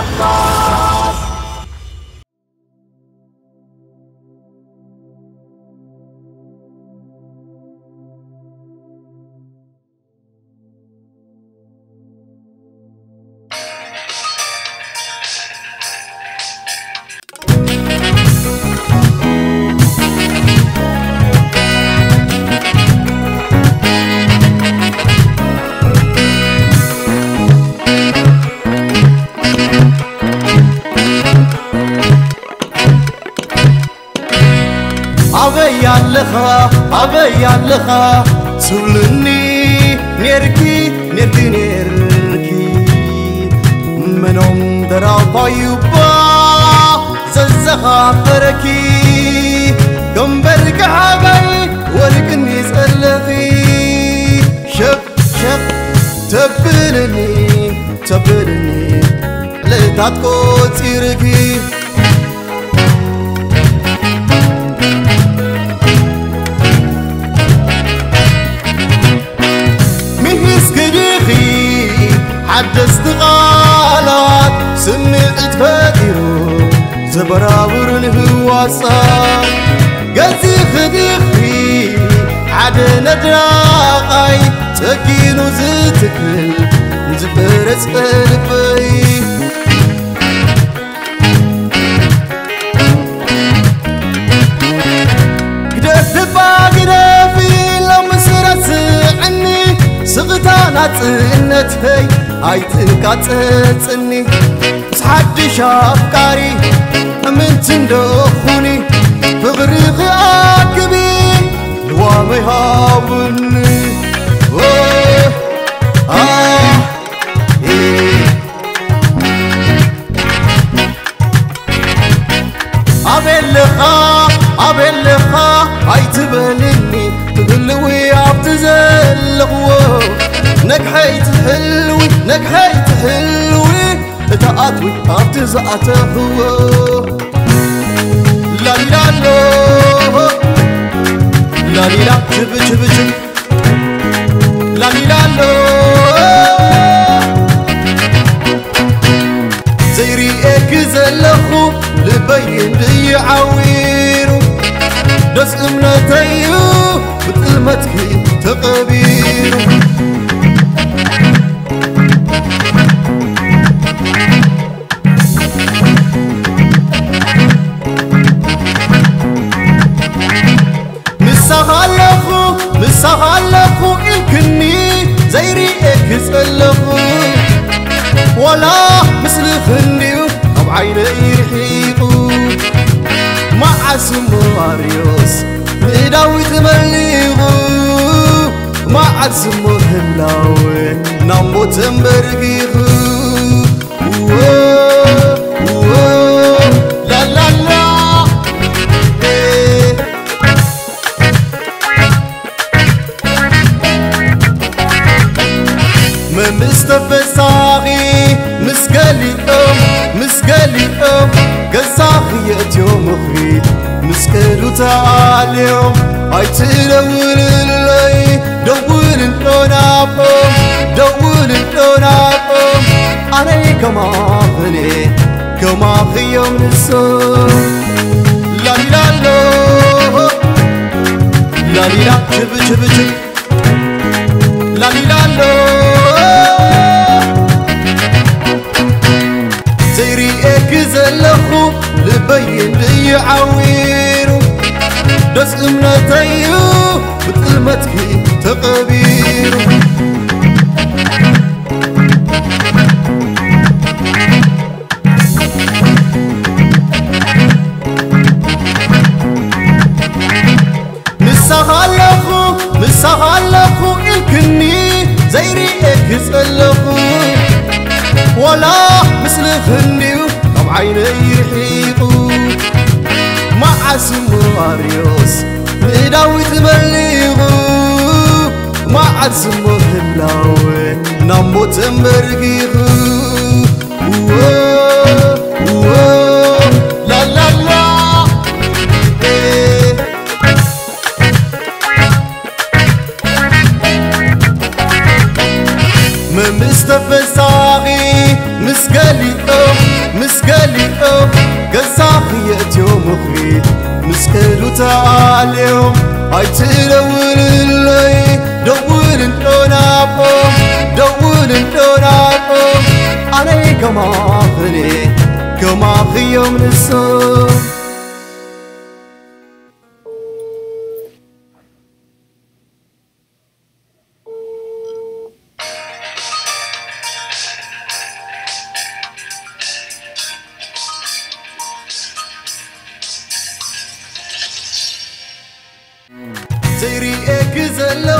Papa. أبي اللخا أبي اللخا سولني نيركي نيركي نيركي. من درا طيبا ززخا بركي قنبر كعبي ولقني زلخي شب شب تبلني تبلني. لتاتكو تيركي. حدثت غالات سمعت فاتيرو زبراور الهواسات قلتي خديخي عد ندراقاي تكينو زتكل باقرفي لمسرة سعني سغتا ኣይትቃፅፅኒ ምስ ሓድሽ ኣፍቃሪ እምንቲ እንደኹኒ ፍቕሪ ክኣክቢ ንዋመ ይሃውኒ زقت والأرض زقت هو لا لا لا لا لا جب جب جب لا لا لا زيري اكزلخو لبي لي عويرو. دس امنتيو بقلمتك تقبيرو. ولا مثل فنديو أو عيني رحيقو مع اسمو ماريوس بيداوي تمليغو مع اسمو هلاوي نموت مبرقيغو قولوا تعالوا هاي تدور اللي دور لوناكم دور لوناكم أنا كما خني كما في يوم نسوم لا لا لا لا لا لا لا لا لا غيره مسهلخو مسهلخو الكني زي ريقك زلخو ولا مثل فني طب عيني مع اسم ماريوس عزمه هلاوي نموت مرقيخو مصطفى صاغي مسقالي الليل دور انتوناكو دور انتوناكو أنا كما خني كما في يوم الصبح زي ريقك زلو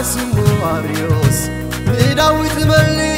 ርሒቑ መዓስ እሞ ኣርዮስ ንዳዊት መሊኹ